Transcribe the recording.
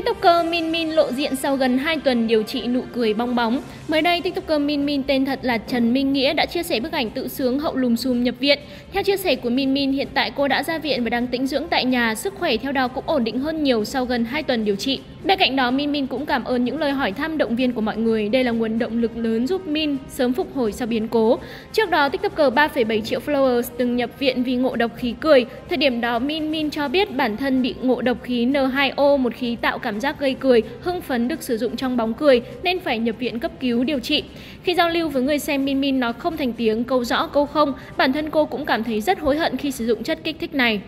TikToker Min Min lộ diện sau gần 2 tuần điều trị nụ cười bong bóng. Mới đây, TikToker Min Min tên thật là Trần Minh Nghĩa đã chia sẻ bức ảnh tự sướng hậu lùm xùm nhập viện. Theo chia sẻ của Min Min, hiện tại cô đã ra viện và đang tĩnh dưỡng tại nhà, sức khỏe theo đó cũng ổn định hơn nhiều sau gần 2 tuần điều trị. Bên cạnh đó, Min Min cũng cảm ơn những lời hỏi thăm động viên của mọi người. Đây là nguồn động lực lớn giúp Min sớm phục hồi sau biến cố. Trước đó, TikToker 3,7 triệu followers từng nhập viện vì ngộ độc khí cười. Thời điểm đó, Min Min cho biết bản thân bị ngộ độc khí N2O, một khí tạo cảm cảm giác gây cười, hưng phấn được sử dụng trong bóng cười nên phải nhập viện cấp cứu điều trị. Khi giao lưu với người xem Min Min nói không thành tiếng, câu rõ câu không, bản thân cô cũng cảm thấy rất hối hận khi sử dụng chất kích thích này.